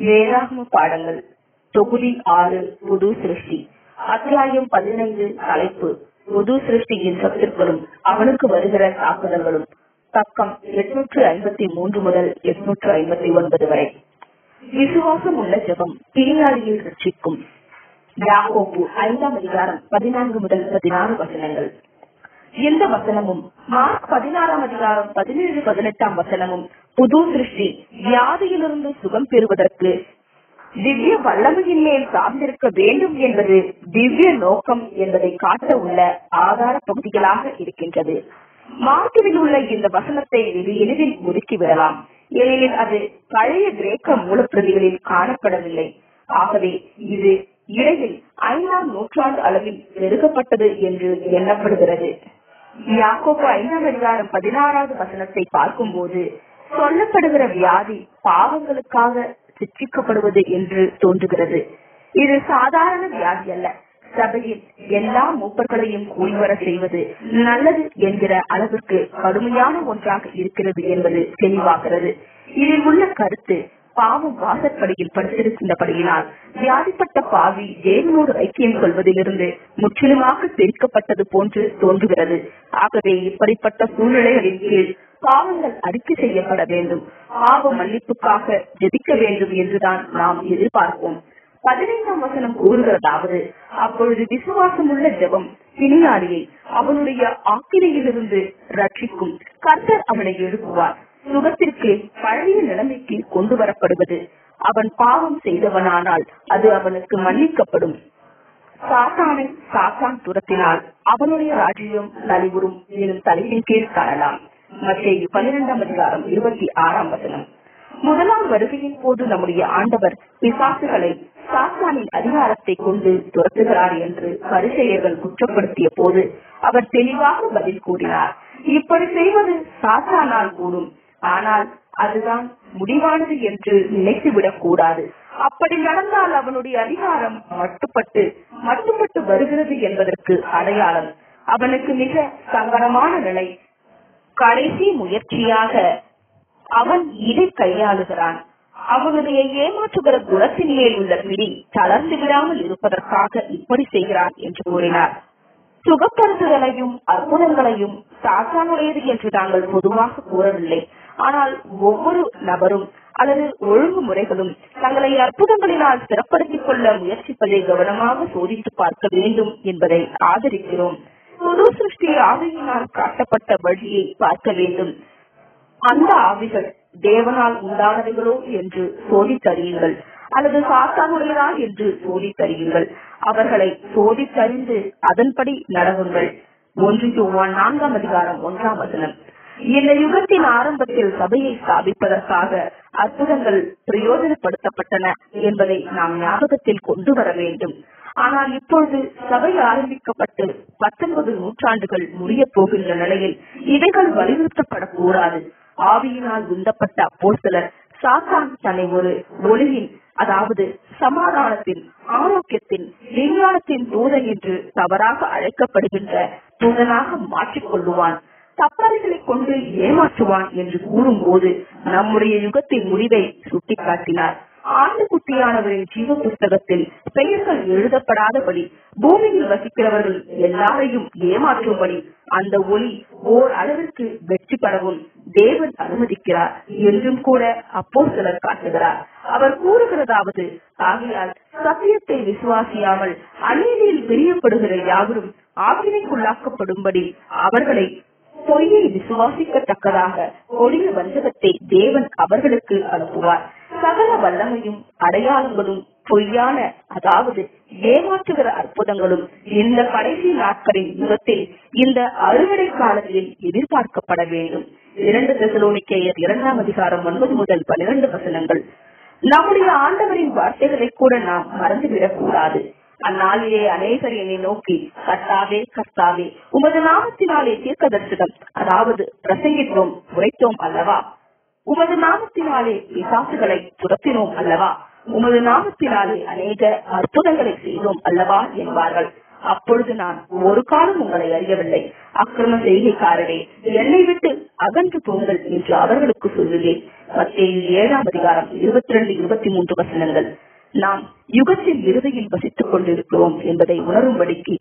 வேதாகம பாடங்கள். தொகுதி ஆறு புது சிருஷ்டி. அத்தியாயம் பதினைந்து தலைப்பு. புது சிருஷ்டியின் சத்துருக்களும் அவனுக்கு வருகிற தாக்குதல்களும். பக்கம் எட்நூற்று ஐம்பத்தி மூன்று முதல் எட்நூற்று ஐம்பத்தி ஒன்பது வரை. விசுவாசம் உள்ள ஜபம் பிரியாளியை ரட்சிக்கும். யாக்கோப்பு ஐந்தாம் அதிகாரம் பதினான்கு முதல் பதினாறு வசனங்கள். எந்த வசனமும்? மார்க் பதினாறாம் அதிகாரம் பதினேழு பதினெட்டாம் வசனமும் புது சிருஷ்டி வியாதியிலிருந்து சுகம் பெறுவதற்கு திவ்ய வல்லமையின் மேல் சார்ந்திருக்க வேண்டும் என்பது திவ்ய நோக்கம் என்பதை காட்ட உள்ள ஆதார பகுதிகளாக இருக்கின்றது. மார்க்குவில் உள்ள இந்த வசனத்தை வெகு எளிதில் ஒதுக்கிவிடலாம் ஏனெனில் அது பழைய கிரேக்க மூலப்பிரதிகளில் காணப்படவில்லை. ஆகவே இது இடையில் ஐந்தாம் நூற்றாண்டு அளவில் நெருக்கப்பட்டது என்று எண்ணப்படுகிறது. யாக்கோப்பு ஐந்தாம் அதிகாரம் பதினாறாவது வசனத்தை பார்க்கும்போது சொல்லப்படுகிற வியாதி பாவங்களுக்காக சிற்றிக்கப்படுவது என்று தோன்றுகிறது. இது சாதாரண வியாதி அல்ல. சபையில் எல்லா மூப்பர்களையும் கூறிவர செய்வது நல்லது என்கிற அளவிற்கு கடுமையான ஒன்றாக இருக்கிறது என்பது தெளிவாகிறது. இதில் உள்ள கருத்து பாவம் வாசற்படியில் படுத்திருக்கின்றபடியினால் வியாதிப்பட்ட பாவி தேவனோடு ஐக்கியம் கொள்வதிலிருந்து முற்றிலுமாக தெரிக்கப்பட்டது போன்று தோன்றுகிறது. ஆகவே இப்படிப்பட்ட சூழ்நிலைகளின் கீழ் பாவங்கள் அறிக்கை செய்யப்பட வேண்டும். பாவ மன்னிப்புக்காக ஜெபிக்க வேண்டும் என்றுதான் நாம் எதிர்பார்ப்போம். பதினைந்தாம் வசனம் கூறுகிறதாவது அப்பொழுது விசுவாசமுள்ள ஜெபம் பிணியாளியை அவனுடைய ஆக்கிரையிலிருந்து ரட்சிக்கும். கர்த்தர் அவனை எழுப்புவார். சுகத்திற்கு பழைய நிலைமைக்கு கொண்டு வரப்படுவது அவன் பாவம் செய்தவனானால் அது அவனுக்கு மன்னிக்கப்படும். சாத்தானை சாத்தான் துரத்தினால் அவனுடைய ராஜ்யம் நலிவுறும் எனும் தலைப்பின் கீழ் காணலாம். மத்திய பன்னிரெண்டாம் அதிகாரம் இருபத்தி ஆறாம் வசனம். முதலாம் வருகையின் போது நம்முடைய ஆண்டவர் பிசாசுகளை சாத்தானின் அதிகாரத்தை கொண்டு துரத்துகிறார் என்று பரிசெயர்கள் குற்றப்படுத்திய போது அவர் தெளிவாக பதில் கூறினார். இப்படி செய்வது சாத்தானால் கூடும். ஆனால் அதுதான் முடிவானது என்று நினைத்துவிடக் கூடாது. அப்படி நடந்தால் அவனுடைய அதிகாரம் மட்டுப்பட்டு மட்டுப்பட்டு வருகிறது என்பதற்கு அடையாளம். அவனுக்கு மிக சங்கடமான நிலை. கடைசி முயற்சியாக அவன் இதை கையாளுகிறான். அவனுடைய ஏமாற்றுகிற குணத்தின் மேல் உள்ள பிடி தளர்ந்து விடாமல் இருப்பதற்காக இப்படி செய்கிறான் என்று கூறினார். சுகப்படுத்துதலையும் அற்புதங்களையும் சாத்தானுடையது என்று நாங்கள் பொதுவாக கூறவில்லை. ஆனால் ஒவ்வொரு நபரும் அல்லது ஒழுங்குமுறைகளும் தங்களை அற்புதங்களினால் சிறப்படுத்திக் கொள்ள முயற்சிப்பதை கவனமாக சோதித்து பார்க்க வேண்டும் என்பதை ஆதரிக்கிறோம். பொது சிருஷ்டி ஆவியினால் காட்டப்பட்ட வழியை பார்க்க வேண்டும். அந்த ஆவிகள் தேவனால் உண்டானவைகளோ என்று சோதித்தறியுங்கள் அல்லது சாத்தானுடையதா என்று சோதித்தறியுங்கள். அவர்களை சோதித்தறிந்து அதன்படி நடவுங்கள். ஒன்று நான்காம் அதிகாரம் ஒன்றாம் வசனம். இந்த யுகத்தின் ஆரம்பத்தில் சபையை ஸ்தாபிப்பதற்காக அற்புதங்கள் பிரயோஜனப்படுத்தப்பட்டன என்பதை நாம் ஞாபகத்தில் கொண்டு வர வேண்டும். ஆனால் இப்பொழுது சபை ஆரம்பிக்கப்பட்டு பத்தொன்பது நூற்றாண்டுகள் முடிய போகின்ற நிலையில் இவைகள் வலியுறுத்தப்படக்கூடாது. ஆவியினால் உந்தப்பட்ட அப்போ சிலர் சாத்தான் தன்னை ஒரு ஒளியின் அதாவது சமாதானத்தின் ஆரோக்கியத்தின் விஞ்ஞானத்தின் தூதன் என்று தவறாக அழைக்கப்படுகின்ற தூதனாக மாற்றிக்கொள்ளுவான். தப்பாளிகளை கொண்டு ஏமாற்றுவான் என்று கூறும்போது நம்முடைய யுகத்தின் முடிவை சுட்டிக்காட்டினார். ஆண்டுக்குட்டியானவரின் ஜீவ புஸ்தகத்தில் பெயர்கள் எழுதப்படாதபடி பூமியில் வசிக்கிறவர்கள் எல்லாரையும் ஏமாற்றும்படி அந்த ஒளி ஓர் அளவிற்கு வெற்றி பெறவும் தேவன் அனுமதிக்கிறார் என்றும் கூட அப்போ சிலர் காட்டுகிறார். அவர் கூறுகிறதாவது ஆகையால் சத்தியத்தை விசுவாசியாமல் அநீதியில் பிரியப்படுகிற யாவரும் ஆவினைக்குள்ளாக்கப்படும்படி அவர்களை பொய்யை விசுவாசிக்கத்தக்கதாக கொடிய வஞ்சகத்தை தேவன் அவர்களுக்கு அனுப்புவார். சகல வல்லமையும் அடையாளங்களும் பொய்யான அதாவது ஏமாற்றுகிற அற்புதங்களும் இந்த கடைசி நாட்களின் யுகத்தில் இந்த அறுவடை காலத்தில் எதிர்பார்க்கப்பட வேண்டும். இரண்டு தெசலோனிக்கேயர் இரண்டாம் அதிகாரம் ஒன்பது முதல் பனிரெண்டு வசனங்கள். நம்முடைய ஆண்டவரின் வார்த்தைகளை கூட நாம் மறந்துவிடக் கூடாது. அந்நாளிலே அநேகர் என்னை நோக்கி கர்த்தாவே கர்த்தாவே உமது நாமத்தினாலே தீர்க்க தரிசனம் அதாவது பிரசங்கித்தோம் உரைத்தோம் அல்லவா? உமது நாமத்தினாலே பிசாசுகளை துரத்தினோம் அல்லவா? உமது நாமத்தினாலே அநேக அற்புதங்களை செய்தோம் அல்லவா? என்பார்கள். அப்பொழுது நான் ஒரு காலம் உங்களை அறியவில்லை. அக்கிரம செய்கைக்காரரே என்னை விட்டு அகன்று போங்கள் என்று அவர்களுக்கு சொல்லுவேன். மத்திய ஏழாம் அதிகாரம் இருபத்தி ரெண்டு இருபத்தி மூன்று வசனங்கள். நாம் யுகத்தின் இறுதியில் வசித்துக் கொண்டிருக்கிறோம் என்பதை உணரும்படிக்கு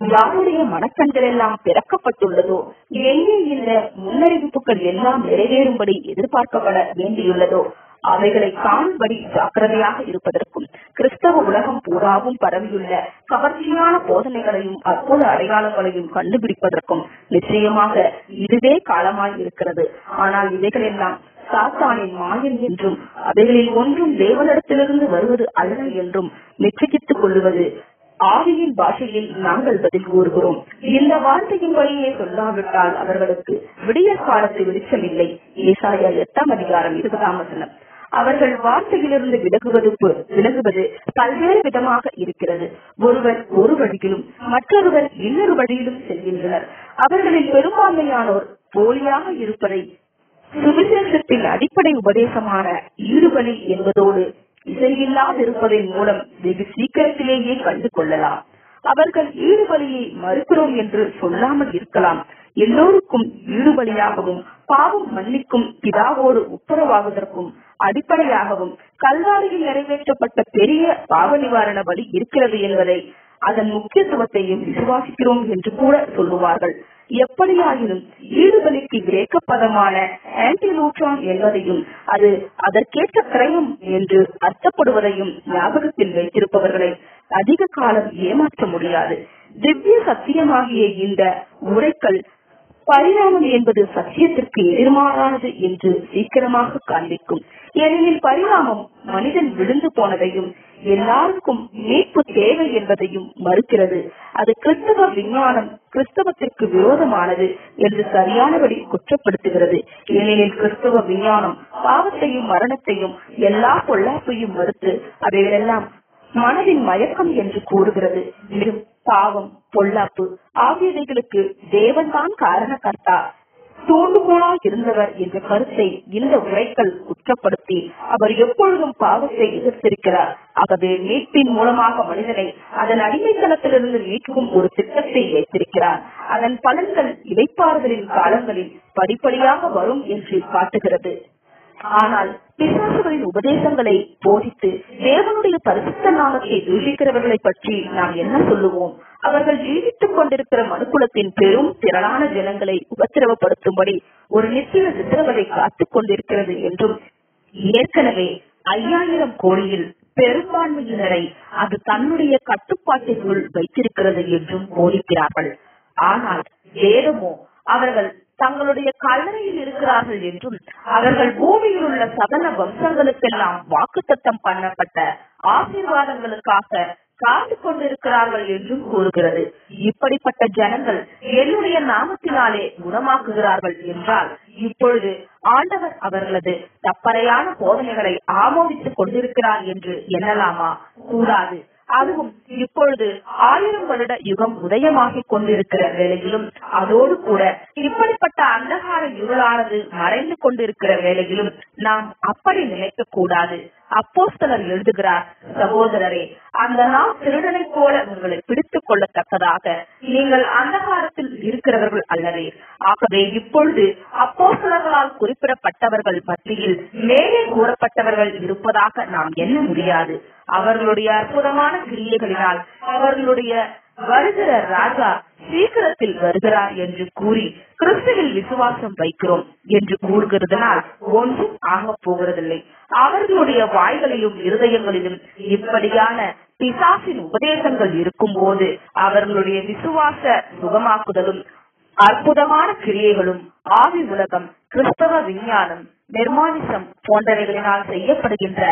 யாருடைய மனக்கண்கள் எல்லாம் திறக்கப்பட்டுள்ளதோ எங்கே இந்த முன்னறிவிப்புகள் எல்லாம் நிறைவேறும்படி எதிர்பார்க்கப்பட வேண்டியுள்ளதோ அவைகளை காணும்படி ஜாக்கிரதையாக இருப்பதற்கும் கிறிஸ்தவ உலகம் பூராவும் பரவியுள்ள கவர்ச்சியான போதனைகளையும் அற்புத அடையாளங்களையும் கண்டுபிடிப்பதற்கும் நிச்சயமாக இதுவே காலமாய் இருக்கிறது ஆனால் இவைகளெல்லாம் சாத்தானின் மாயம் என்றும் அவைகளில் ஒன்றும் தேவனிடத்திலிருந்து வருவது அல்ல என்றும் நிச்சயித்துக் கொள்ளுவது ஆவியின் பாஷையில் நாங்கள் பதில் கூறுகிறோம். இந்த வார்த்தையின் வழியே சொல்லாவிட்டால் அவர்களுக்கு விடிய காலத்து வெளிச்சம் இல்லை. ஏசாயா எட்டாம் அதிகாரம் இருபதாம் வசனம். அவர்கள் வார்த்தையிலிருந்து விலகுவது விலகுவது பல்வேறு விதமாக இருக்கிறது. ஒருவர் ஒரு வழியிலும் மற்றொருவர் இன்னொரு வழியிலும் செல்கின்றனர். அவர்களில் பெரும்பான்மையானோர் போலியாக இருப்பதை சுவிசேஷத்தின் அடிப்படை உபதேசமான ஈடுபலி என்பதோடு இசையில்லாதிருப்பதன் மூலம் வெகு சீக்கிரத்திலேயே கண்டு கொள்ளலாம். அவர்கள் ஈடுபலியை மறுக்கிறோம் என்று சொல்லாமல் இருக்கலாம். எல்லோருக்கும் ஈடுபலியாகவும் பாவம் மன்னிக்கும் பிதாவோடு உத்தரவாகுவதற்கும் அடிப்படையாகவும் கல்வாரியில் நிறைவேற்றப்பட்ட பெரிய பாவ நிவாரண பலி இருக்கிறது என்பதை அதன் முக்கியத்துவத்தையும் விசுவாசிக்கிறோம் என்று கூட சொல்லுவார்கள். எப்படியாயினும் ஈடுபலிக்கு கிரேக்க பதமான ஆன்டிலூட்ரான் என்பதையும் அது அதற்கேற்ற கிரயம் என்று அர்த்தப்படுவதையும் ஞாபகத்தில் வைத்திருப்பவர்களை அதிக காலம் ஏமாற்ற முடியாது. திவ்ய சத்தியமாகிய இந்த உரைக்கல் பரிணாமம் என்பது சத்தியத்திற்கு எதிர்மாறானது என்று சீக்கிரமாக காண்பிக்கும். ஏனெனில் பரிணாமம் மனிதன் விழுந்து போனதையும் எல்லாருக்கும் மீட்பு தேவை என்பதையும் மறுக்கிறது. அது கிறிஸ்தவ விஞ்ஞானம் கிறிஸ்தவத்திற்கு விரோதமானது என்று சரியானபடி குற்றப்படுத்துகிறது. ஏனெனில் கிறிஸ்தவ விஞ்ஞானம் பாவத்தையும் மரணத்தையும் எல்லா பொல்லாப்பையும் மறுத்து அவைகளெல்லாம் மனதின் மயக்கம் என்று கூறுகிறது. பாவம் பொல்லாப்பு ஆகியவைகளுக்கு தேவன்தான் காரணகர்த்தா. தூண்டுகோலாய் இருந்தவர் என்ற கருத்தை இந்த உரைக்கல் குற்றப்படுத்தி அவர் எப்பொழுதும் பாவத்தை எதிர்த்திருக்கிறார். ஆகவே மீட்பின் மூலமாக மனிதனை அதன் அடிமைத்தனத்திலிருந்து மீட்கும் ஒரு திட்டத்தை வைத்திருக்கிறார் அதன் பலன்கள் இடைப்பாறுதலின் காலங்களில் படிப்படியாக வரும் என்று காட்டுகிறது. ஆனால் பிசாசுகளின் உபதேசங்களை போதித்து தேவனுடைய பரிசுத்த நாமத்தை தூஷிக்கிறவர்களை பற்றி நாம் என்ன சொல்லுவோம்? அவர்கள் ஜீவித்துக் கொண்டிருக்கிற மனுக்குலத்தின் பெரும் திரளான ஜனங்களை உபத்திரவப்படுத்தும்படி ஒரு நிச்சய சித்திரவதை காத்துக் கொண்டிருக்கிறது என்றும் ஏற்கனவே ஐயாயிரம் கோடியில் பெரும்பான்மையினரை அது தன்னுடைய கட்டுப்பாட்டிற்குள் வைத்திருக்கிறது என்றும் போதிக்கிறார்கள். ஆனால் வேதமோ அவர்கள் தங்களுடைய கல்லறையில் இருக்கிறார்கள் என்றும் அவர்கள் பூமியில் உள்ள சகல வம்சங்களுக்கெல்லாம் வாக்குத்தத்தம் பண்ணப்பட்ட ஆசீர்வாதங்களுக்காக காத்து கொண்டிருக்கிறார்கள் என்றும் கூறுகிறது. இப்படிப்பட்ட ஜனங்கள் என்னுடைய நாமத்தினாலே குணமாக்குகிறார்கள் என்றால் இப்பொழுது ஆண்டவர் அவர்களது தப்பறையான போதனைகளை ஆமோதித்துக் கொண்டிருக்கிறார் என்று எண்ணலாமா? கூடாது. அதுவும் இப்பொழுது ஆயிரம் வருட யுகம் உதயமாகிக் கொண்டிருக்கிற வேளையிலும் அதோடு கூட இப்படிப்பட்ட அந்தகார இருளானது மறைந்து கொண்டிருக்கிற வேளையிலும் நாம் அப்படி நினைக்க கூடாது. அப்போஸ்தலர் எழுதுகிறார் சகோதரரே அந்த நாள் திருடனைப் போல உங்களை பிடித்துக் கொள்ளத்தக்கதாக நீங்கள் அந்தகாரத்தில் இருக்கிறவர்கள் அல்லவே. ஆகவே இப்பொழுது அப்போஸ்தலர்களால் குறிப்பிடப்பட்டவர்கள் மத்தியில் மேலே கூறப்பட்டவர்கள் இருப்பதாக நாம் எண்ண முடியாது. அவர்களுடைய அற்புதமான கிரியைகளினால் அவர்களுடைய வருகிற ராஜா சீக்கிரத்தில் வருகிறார் என்று கூறி கிறிஸ்துவில் விசுவாசம் வைக்கிறோம் என்று கூறுகிறதுனால் ஒன்றும் ஆக போகிறதில்லை. அவர்களுடைய வாய்களிலும் இருதயங்களிலும் இப்படியான பிசாசின் உபதேசங்கள் இருக்கும் போது அவர்களுடைய விசுவாச சுகமாக்குதலும் அற்புதமான கிரியைகளும் ஆவி உலகம் கிறிஸ்தவ விஞ்ஞானம் நிர்மானிசம் போன்றவைகளினால் செய்யப்படுகின்ற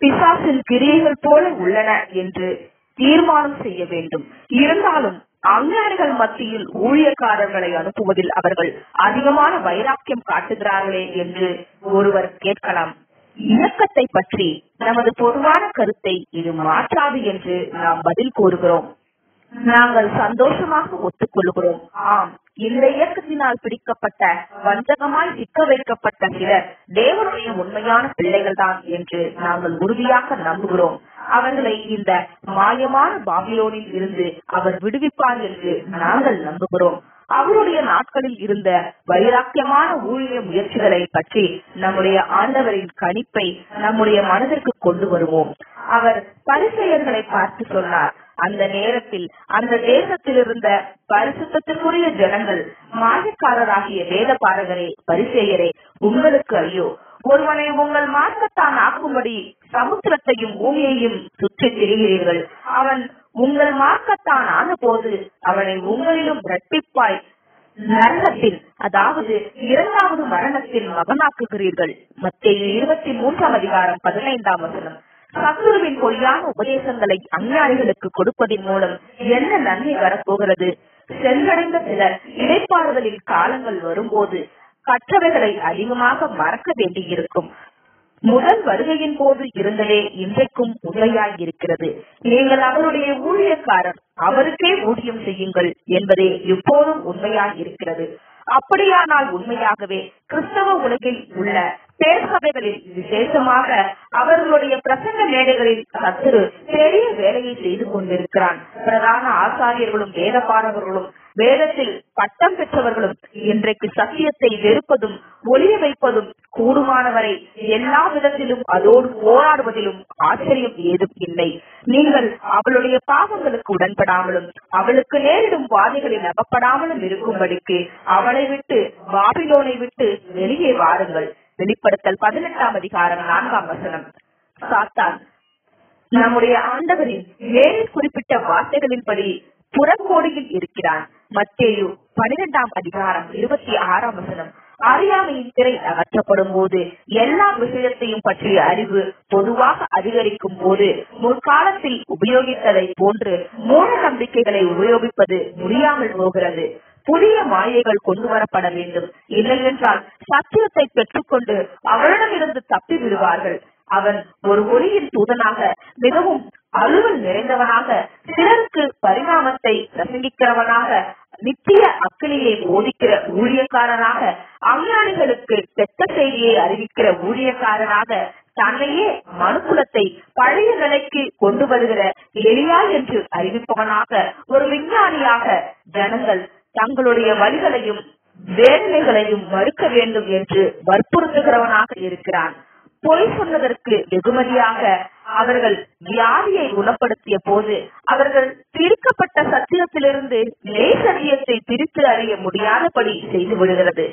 பிசாசின் கிரியைகள் போல உள்ளன என்று தீர்மானம் செய்ய வேண்டும். இருந்தாலும் அஞ்ஞானிகள் மத்தியில் ஊழியக்காரர்களை அனுப்புவதில் அவர்கள் அதிகமான வைராக்கியம் காட்டுகிறார்களே என்று ஒருவர் கேட்கலாம். இயக்கத்தை பற்றி நமது பொதுவான கருத்தை இது மாற்றாது என்று நாம் பதில் கூறுகிறோம். நாங்கள் சந்தோஷமாக ஒத்துக்கொள்கிறோம். ஆம். இந்த இயக்கத்தினால் பிடிக்கப்பட்ட வஞ்சகமாய் சிக்க வைக்கப்பட்ட சிலர் தேவனுடைய உண்மையான பிள்ளைகள் தான் என்று நாங்கள் உறுதியாக நம்புகிறோம். அவர்களை இந்த மாயமான பாபிலோனில் இருந்து அவர் விடுவிப்பார் என்று நாங்கள் நம்புகிறோம். அவருடைய நாட்களில் இருந்த வைராக்கியமான ஊழிய முயற்சிகளை பற்றி நம்முடைய ஆண்டவரின் கணிப்பை நம்முடைய மனதிற்கு கொண்டு வருவோம். அவர் பரிசெயர்களை பார்த்து சொன்னார் அந்த நேரத்தில் அந்த தேசத்தில் இருந்த பரிசுத்திற்குரிய ஜனங்கள் மாயக்காரராகிய வேத பாரகரே பரிசேயரே உங்களுக்கு ஐயோ. ஒருவனை உங்கள் மார்க்கத்தான் ஆக்கும்படி சமுத்திரத்தையும் பூமியையும் சுற்றி திரிகிறீர்கள். அவன் உங்கள் மார்க்கத்தான் ஆன போது அவனை உங்களிலும் இரட்டிப்பாய் நரகத்தில் அதாவது இரண்டாவது மரணத்தில் மகனாக்குகிறீர்கள். மத்திய இருபத்தி மூன்றாம் அதிகாரம் பதினைந்தாம் வசனம். சத்துருவின் பொய்யான உபதேசங்களை அஞ்ஞானிகளுக்கு கொடுப்பதன் மூலம் என்ன நன்மை வரப்போகிறது? சென்றடைந்த சிலர் இடைப்பாறுதலின் காலங்கள் வரும்போது கற்றவைகளை அதிகமாக மறக்க வேண்டியிருக்கும். முதல் வருகையின் போது இருந்ததே இன்றைக்கும் உண்மையாய் இருக்கிறது நீங்கள் அவருடைய ஊழியக்காரர் அவருக்கே ஊதியம் செய்யுங்கள் என்பதே இப்போதும் உண்மையாய் இருக்கிறது அப்படியானால் உண்மையாகவே கிறிஸ்தவ உலகில் உள்ள பேர்சபைகளில் விசேஷமாக அவர்களுடைய பிரசங்க மேடைகளில் சத்துரு பெரிய வேலையை செய்து கொண்டிருக்கிறான். பிரதான ஆசாரியர்களும் வேதபாரகர்களும் வேதத்தில் பட்டம் பெற்றவர்களும் இன்றைக்கு சத்தியத்தை வெறுப்பதும் ஒளிய வைப்பதும் கூடுமானவரை எல்லா விதத்திலும் அதோடு போராடுவதிலும் ஆச்சரியம் ஏதும் இல்லை. நீங்கள் அவளுடைய பாவங்களுக்கு உடன்படாமலும் அவளுக்கு நேரிடும் வாதிகளில் அகப்படாமலும் இருக்கும்படிக்கு அவளை விட்டு பாபிலோனை விட்டு வெளியே வாருங்கள். வெளிப்படுத்தல் பதினெட்டாம் அதிகாரம் நான்காம் வசனம். சாத்தான் நம்முடைய ஆண்டவரின் மேலே குறிப்பிட்ட வார்த்தைகளின்படி புறக்கோடியில் இருக்கிறான் மத்தேயு பனிரெண்டாம் அதிகாரம் இருபத்தி ஆறாம் வசனம். அறியாமையின் திரை அகற்றப்படும் போது எல்லா விஷயத்தையும் பற்றிய அறிவு பொதுவாக அதிகரிக்கும் போது முற்காலத்தில் உபயோகித்ததை போன்று மூட நம்பிக்கைகளை உபயோகிப்பது முடியாமல் போகிறது. புதிய மாயைகள் கொண்டு வரப்பட வேண்டும். இல்லையென்றால் சத்தியத்தை பெற்றுக்கொண்டு அவரிடமிருந்து தப்பி விடுவார்கள். அவன் ஒரு ஒளியின் தூதனாக மிகவும் அலுவல் நிறைந்தவனாக சிலருக்கு பரிணாமத்தை பிரசங்கிக்கிறவனாக நித்திய அக்கினியை போதிக்கிற ஊழியக்காரனாக அஞ்ஞானிகளுக்கு கெட்ட செய்தியை அறிவிக்கிற ஊழியக்காரனாக தன்னையே மனுக்குலத்தை பழைய நிலைக்கு கொண்டு வருகிற எளியா என்று அறிவிப்பவனாக ஒரு விஞ்ஞானியாக ஜனங்கள் தங்களுடைய வழிகளையும் வேதனைகளையும் மறுக்க வேண்டும் என்று வற்புறுத்துகிறவனாக இருக்கிறான். பொய் சொன்னதற்கு வெகுமதியாக அவர்கள் வியாதியை குணப்படுத்திய போது அவர்கள் பிரிக்கப்பட்ட சத்தியத்திலிருந்து நேசரியத்தை பிரித்து அறிய முடியாதபடி செய்து விடுகிறது.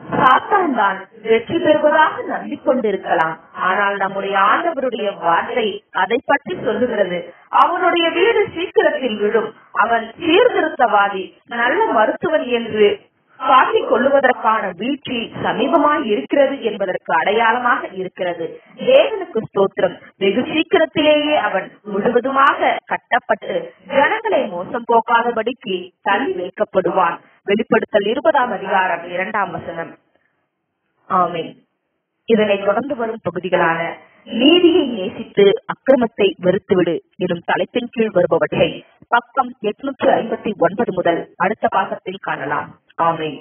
சாத்தான் தான் வெற்றி பெறுவதாக நம்பிக்கொண்டிருக்கலாம் ஆனால் நம்முடைய ஆண்டவருடைய வார்த்தை அதை பற்றி சொல்லுகிறது. அவனுடைய வீடு சீக்கிரத்தில் விழும். அவன் சீர்திருத்தவாதி நல்ல மருத்துவன் என்று காட்டிக் கொள்ளுவதற்கான வீழ்ச்சி சமீபமாய் இருக்கிறது என்பதற்கு அடையாளமாக இருக்கிறது. தேவனுக்கு ஸ்தோத்திரம். வெகு சீக்கிரத்திலேயே அவன் முழுவதுமாக கட்டப்பட்டு ஜனங்களை மோசம் போக்காதபடிக்கு தள்ளி வைக்கப்படுவான். வெளிப்படுத்தல் இருபதாம் அதிகாரம் இரண்டாம் வசனம். ஆமீன். இதனை தொடர்ந்து வரும் பகுதிகளான நீதியை நேசித்து அக்கிரமத்தை வெறுத்துவிடு எனும் தலைப்பின் கீழ் வருபவற்றை பக்கம் எட்நூற்று ஐம்பத்தி ஒன்பது முதல் அடுத்த பாகத்தில் காணலாம். ஆமீன்